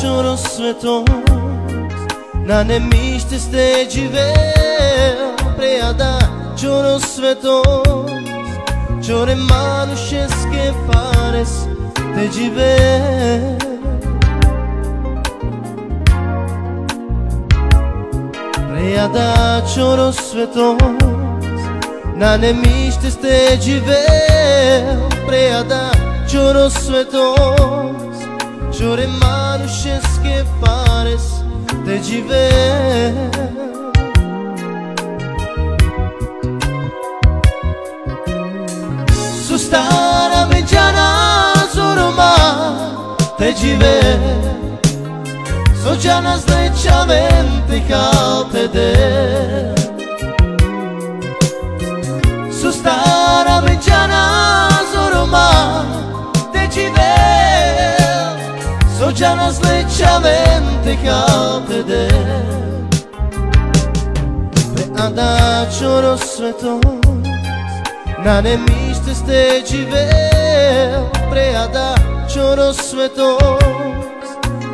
qoro svetos Na ne mishte ste gjivel Preja da qoro svetos Qore manushes ke fares Te gjivel Preja da qoro svetos Na ne mishte ste gjivel Preja da qoro svetos Qore manushes ke fares Te gjivel Sustara me gjana zoroma Te gjivel So gjana zle qaven të kalte de So gjana zle qaven të kalte de Pre anda qoro svetos Na ne mishte ste gjivel Preja da qoro svetos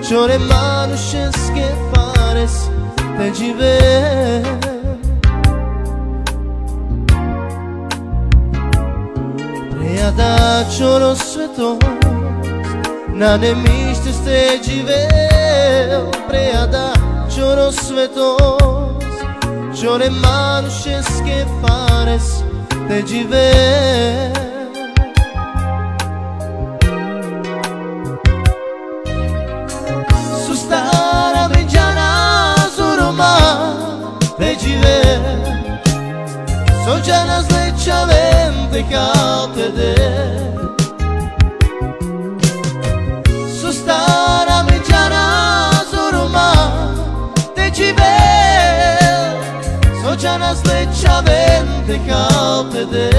Qore manushen s'ke fares Te gjivel Preja da qoro svetos na nemište ste živeo preada Čoro svetos, čore manušeske fares te živeo de cá te catede civel Soćana sleća vente kao peder